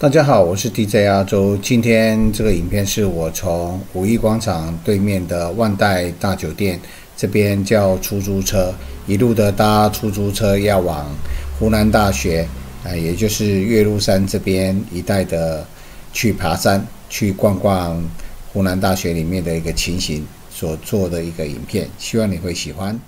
大家好，我是 DJ 阿周。今天这个影片是我从五一广场对面的万代大酒店这边叫出租车，一路的搭出租车要往湖南大学，啊，也就是岳麓山这边一带的去爬山，去逛逛湖南大学里面的一个情形所做的一个影片，希望你会喜欢。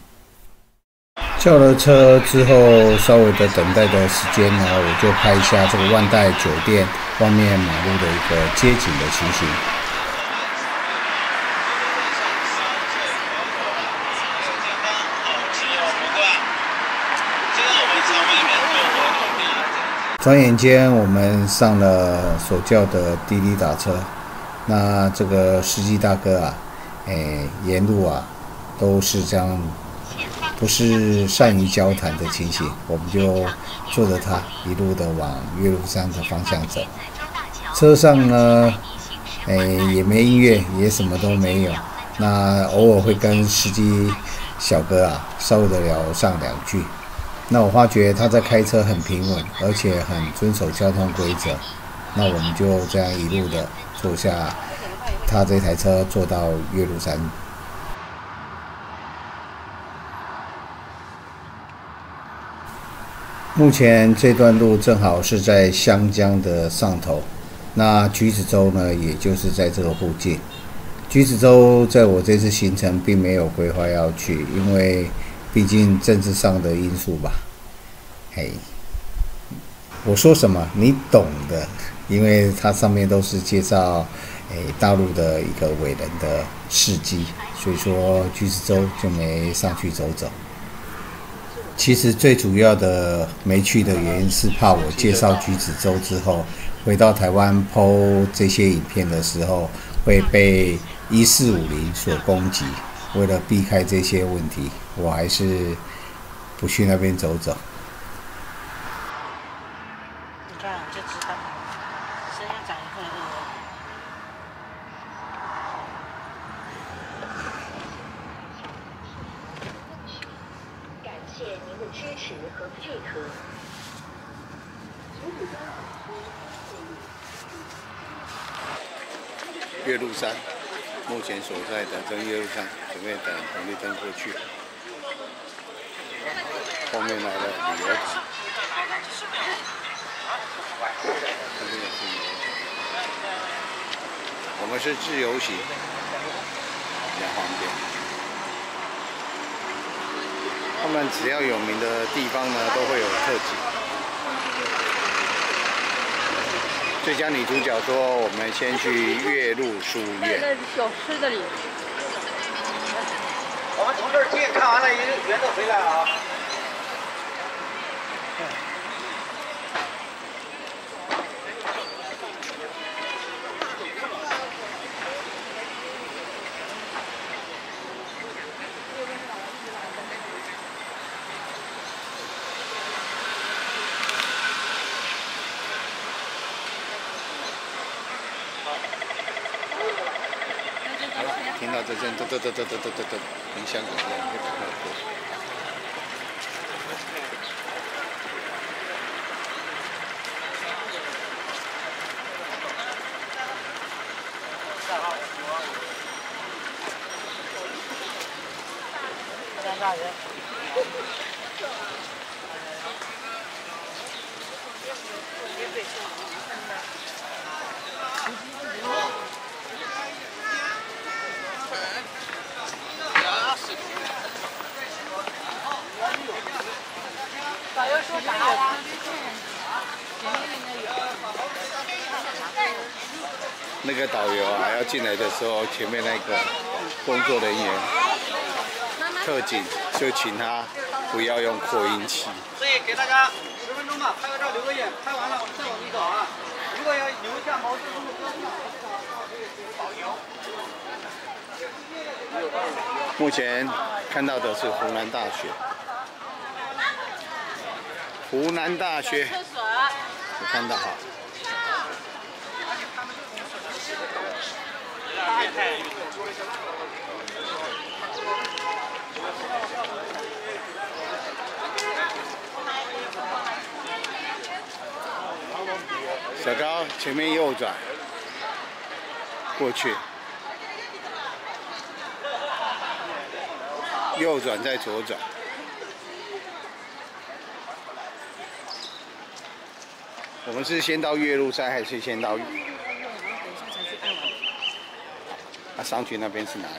叫了车之后，稍微的等待的时间呢，我就拍一下这个万代酒店外面马路的一个街景的情形。转眼间，我们上了所叫的滴滴打车，那这个司机大哥啊，哎，沿路啊，都是这样。不是善于交谈的情形，我们就坐着它一路的往岳麓山的方向走。车上呢，哎，也没音乐，也什么都没有。那偶尔会跟司机小哥啊稍微的聊上两句。那我发觉他在开车很平稳，而且很遵守交通规则。那我们就这样一路的坐下他这台车，坐到岳麓山。目前这段路正好是在湘江的上头，那橘子洲呢，也就是在这个附近。橘子洲在我这次行程并没有规划要去，因为毕竟政治上的因素吧。嘿，我说什么你懂的，因为它上面都是介绍诶大陆的一个伟人的事迹，所以说橘子洲就没上去走走。其实最主要的没去的原因是怕我介绍橘子洲之后，回到台湾剖这些影片的时候会被一四五零所攻击。为了避开这些问题，我还是不去那边走走。支持和配合。岳麓山，目前所在的这岳麓山，准备等红绿灯过去。后面来了旅游团，我们是自由行，比较方便。他们只要有名的地方呢，都会有特辑。最佳女主角说：“我们先去岳麓书院。”小吃的里。我们从这儿进，看完了一圆着回来啊。得得得得得得得，冰箱的面，你。大人，那个导游啊，要进来的时候，前面那个工作人员特警就请他不要用扩音器。所以给大家十分钟吧，拍个照留个影，拍完了我们再往里走啊。如果要留下毛泽东的照片，导游。目前看到的是湖南大学。湖南大学，我看到哈。小高，前面右转，过去，右转再左转。我们是先到岳麓山，还是先到？等一下才去爱玩。啊，上去那边是哪里？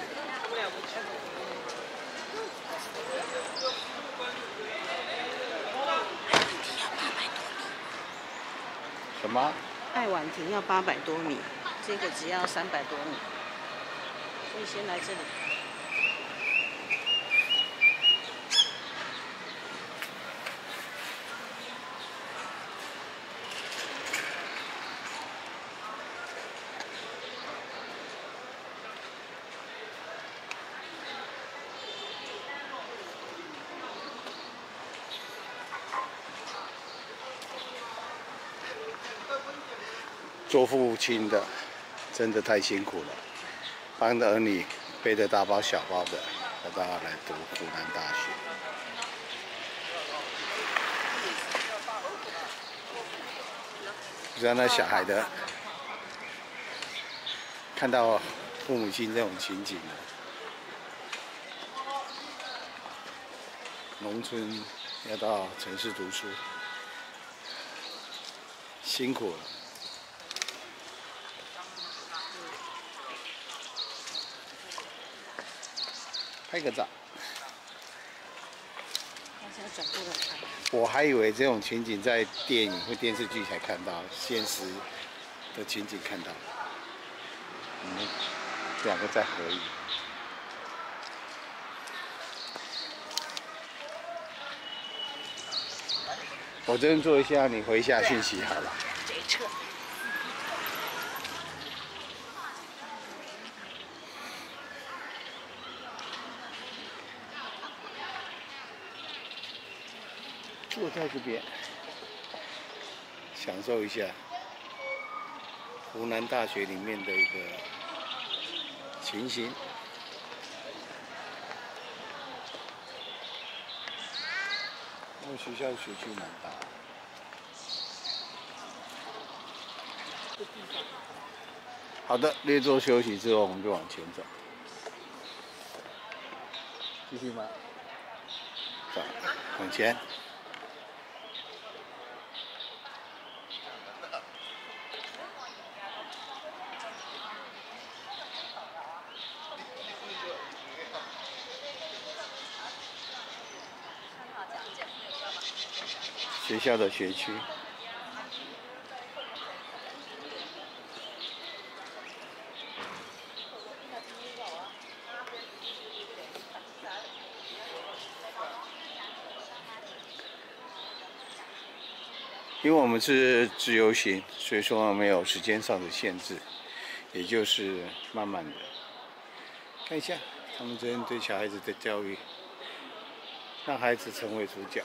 什么？爱晚亭要八百多米，这个只要三百多米，所以先来这里。做父亲的真的太辛苦了，帮着儿女背着大包小包的，和大家来读湖南大学。让那小孩的看到父母亲这种情景，农村要到城市读书，辛苦了。拍个照。我还以为这种情景在电影或电视剧才看到，现实的情景看到。嗯，两个在合影。我这边做一下，你回一下讯息好了。坐在这边，享受一下湖南大学里面的一个情形。我们学校学区蛮大。好的，列座休息之后，我们就往前走。继续吗？走，往前。学校的学区，因为我们是自由行，所以说没有时间上的限制，也就是慢慢的看一下他们这边对小孩子的教育，让孩子成为主角。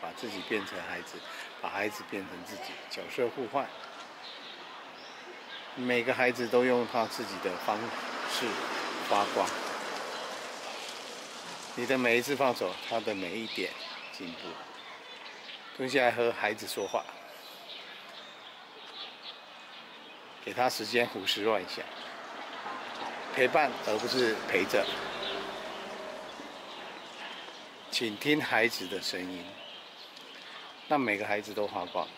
把自己变成孩子，把孩子变成自己，角色互换。每个孩子都用他自己的方式发光。你的每一次放手，他的每一点进步。蹲下来和孩子说话，给他时间胡思乱想，陪伴而不是陪着，请听孩子的声音。让每个孩子都发光。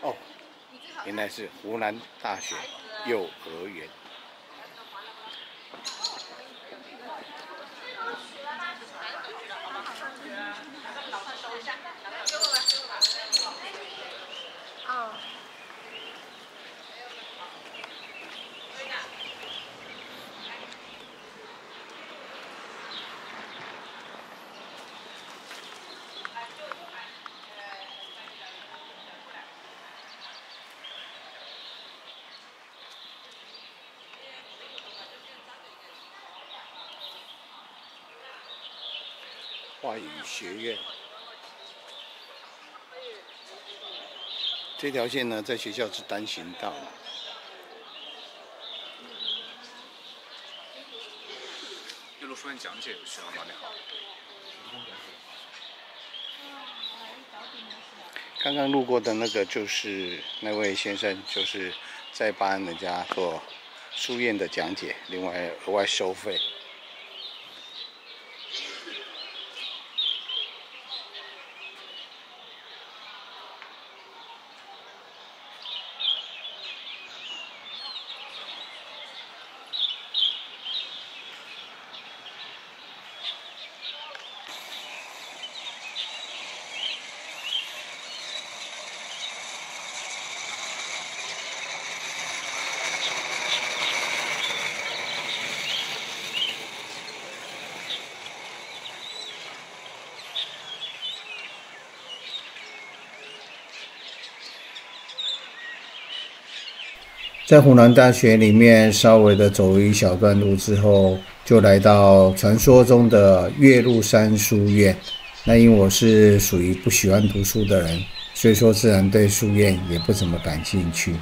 哦，原来是湖南大学幼儿园。华语学院这条线呢，在学校是单行道。一路书院讲解需要吗？你好。刚刚路过的那个就是那位先生，就是在帮人家做书院的讲解，另外额外收费。在湖南大学里面稍微的走一小段路之后，就来到传说中的岳麓山书院。那因为我是属于不喜欢读书的人，所以说自然对书院也不怎么感兴趣。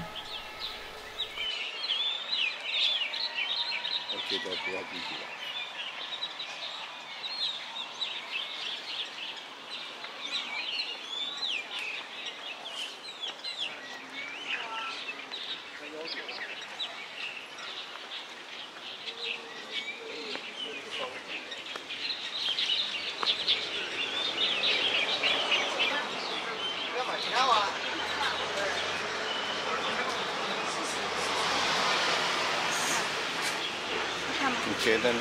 觉得呢？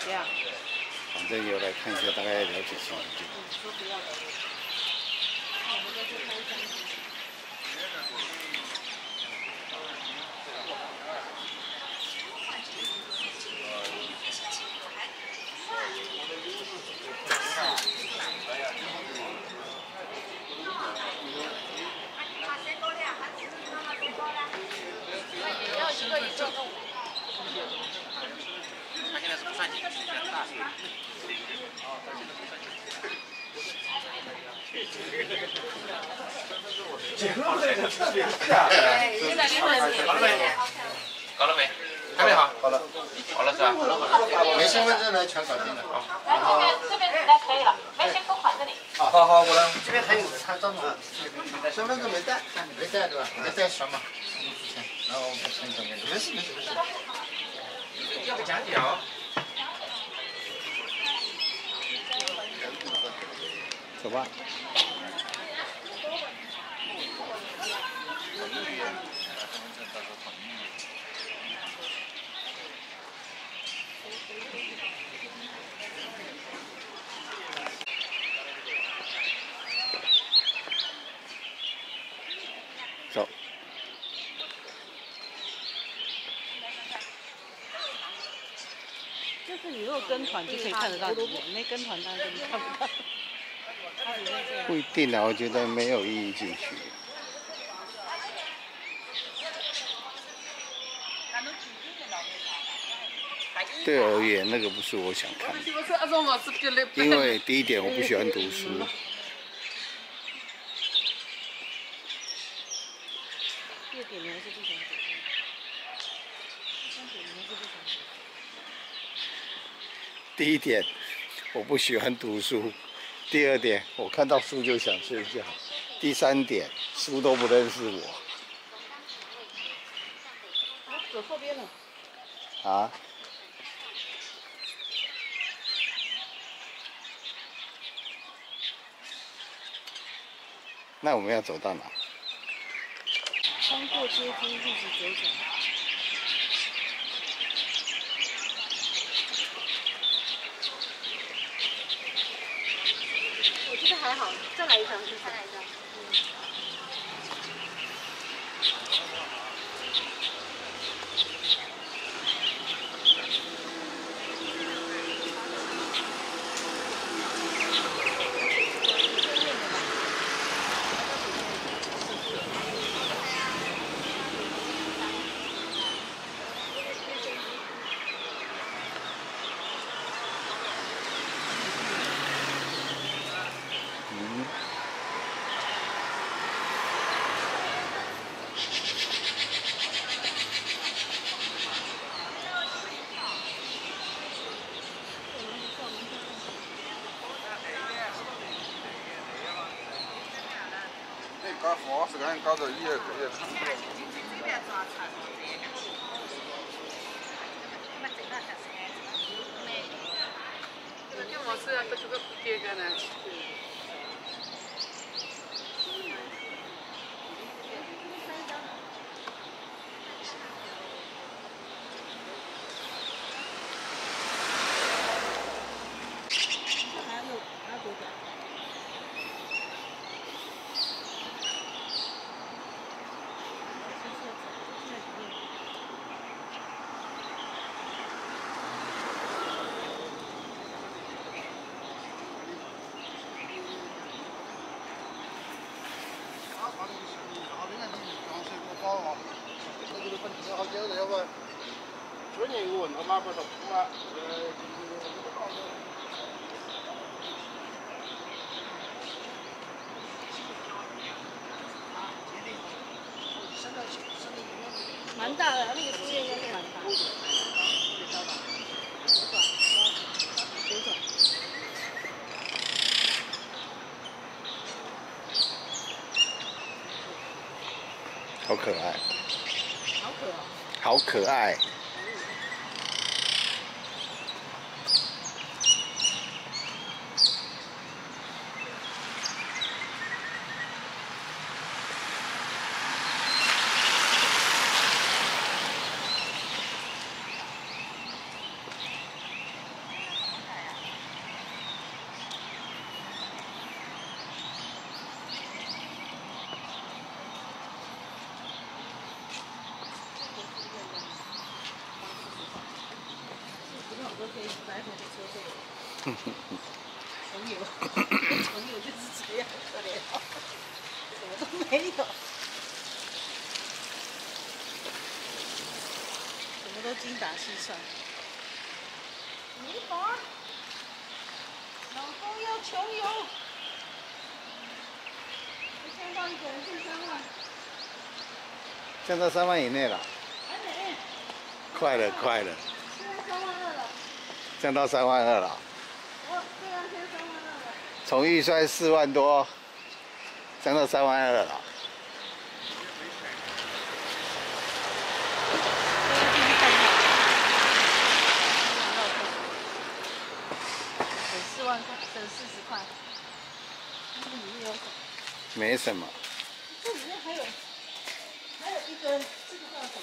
这样，反正有来看一下，大概了解情况。说不要。那我们再去拍一张。他现在是不算进去，现在大学。搞了没？还没好。好了。好了是吧？没身份证的全搞定了。来这边，这边来可以了，没钱付款这里。好好，过来。这边还有他张总，身份证没带，没带对吧？没带什么？然后，没事没事没事。要个讲解走。就是你如果跟团就可以看得到，没跟团当然就看不到。不一定啊，我觉得没有意义进去。对我而言，那个不是我想看的，因为第一点我不喜欢读书。第一点，我不喜欢读书；第二点，我看到书就想睡觉；第三点，书都不认识我。走后边了。啊？那我们要走到哪？穿过阶梯一直走走。这还好，再来一张，再来一张。搞花式，赶紧搞到一个一个看不到。问他妈不是哭啊？呃，蛮大的，那个树叶应该是蛮大好可爱，好可爱。好可爱。都可以来回的车费。朋友，朋友就是这样可怜哦，什么都没有，什么都精打细算。老公要穷游，我现在到一个人是三万，降到三万以内了，快了，快了，现在三万二了。降到三万二了。从预算四万多，涨到三万二了。省四万块，省四十块。这里面有？没什么，这里面还有，还有一根，这个叫什么？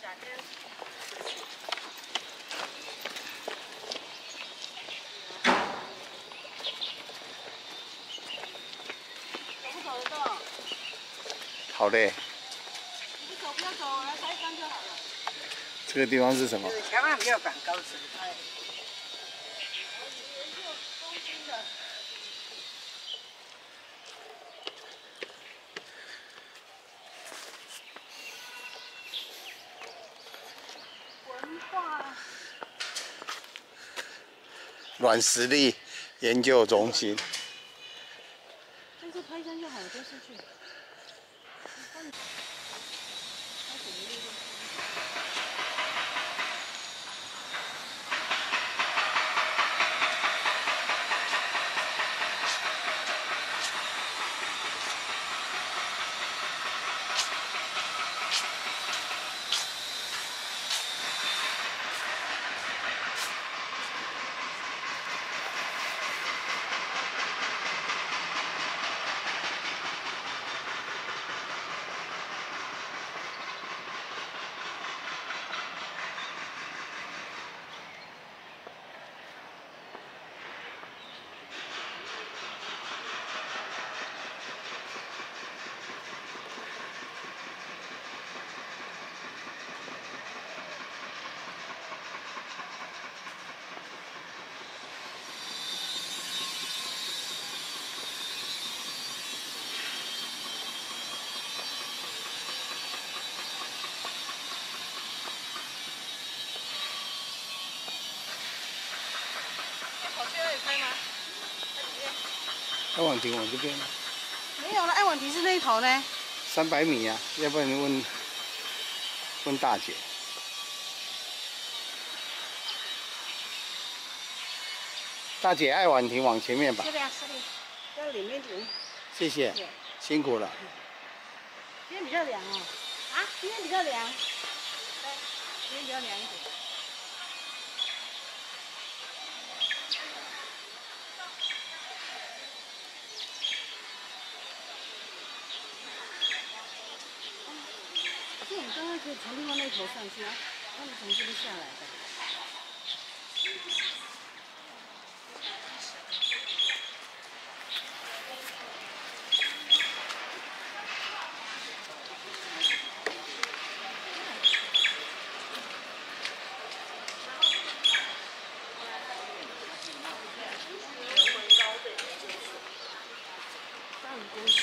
夏天。走不走得动？好嘞。你走不要走，我来拍一张就好了。这个地方是什么？千万不要赶高速。哎。研究东京的。文化。软实力研究中心。爱婉婷往这边，没有了，爱婉婷是那一头呢。三百米啊，要不然你问问大姐。大姐，爱婉婷往前面吧是，的呀，是的，在里面停。谢谢，辛苦了。今天比较凉哦。啊，今天比较凉。对，今天比较凉一点。就从另外那头上去啊，他们从这边下来的。上公司。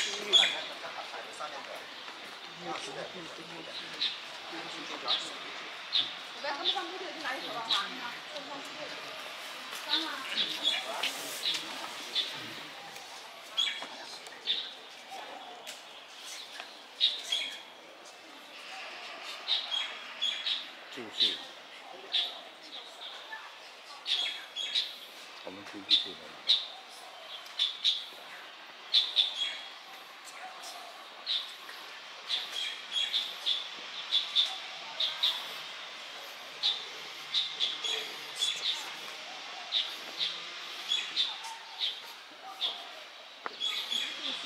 继续。我们继续的。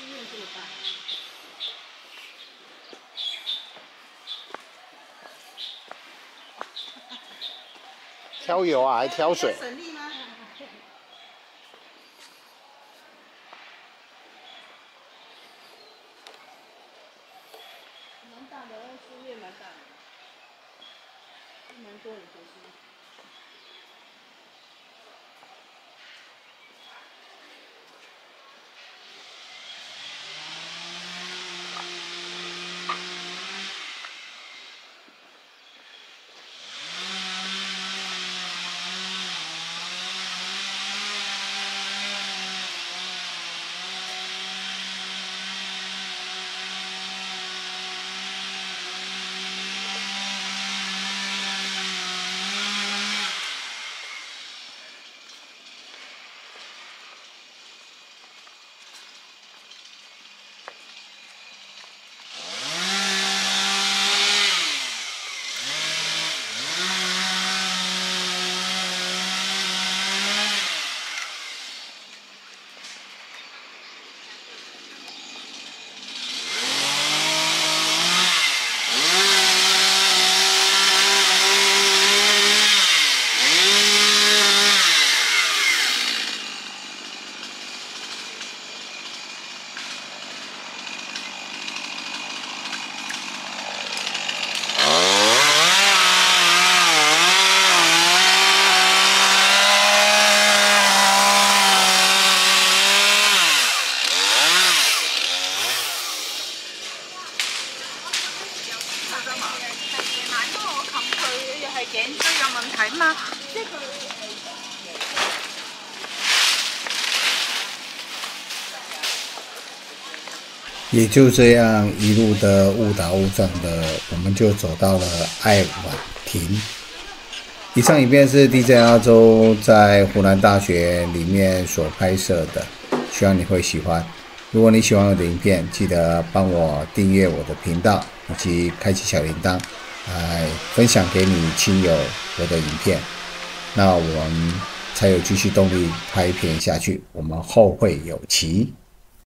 医院这么大。挑油啊，还挑水。省力吗？蛮大的，那书院蛮大的，蛮多人读书。也就这样一路的误打误撞的，我们就走到了爱婉亭。以上影片是 DJ 阿周在湖南大学里面所拍摄的，希望你会喜欢。如果你喜欢我的影片，记得帮我订阅我的频道，以及开启小铃铛，来分享给你亲友我的影片。那我们才有继续动力拍片下去。我们后会有期。